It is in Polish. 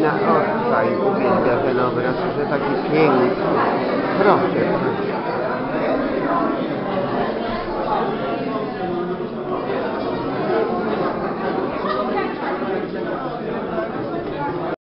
na oczka i uwielbia ten obraz, że taki piękny. Proszę, proszę.